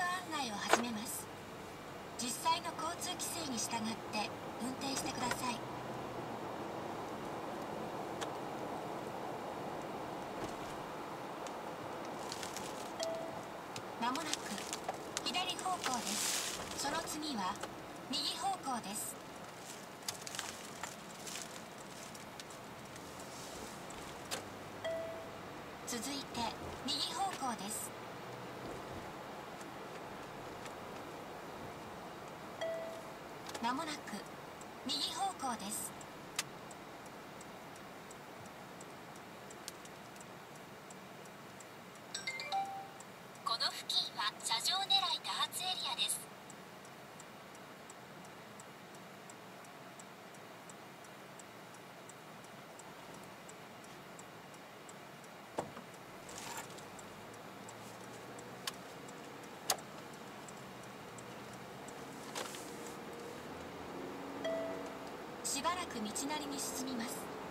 替えを始めます。実際の交通規制に従って運転してください。まもなく左方向です。その次は右方向です。続いて右方向です。まもなく右方向です。この付近は車上狙い多発エリアです。しばらく道なりに進みます。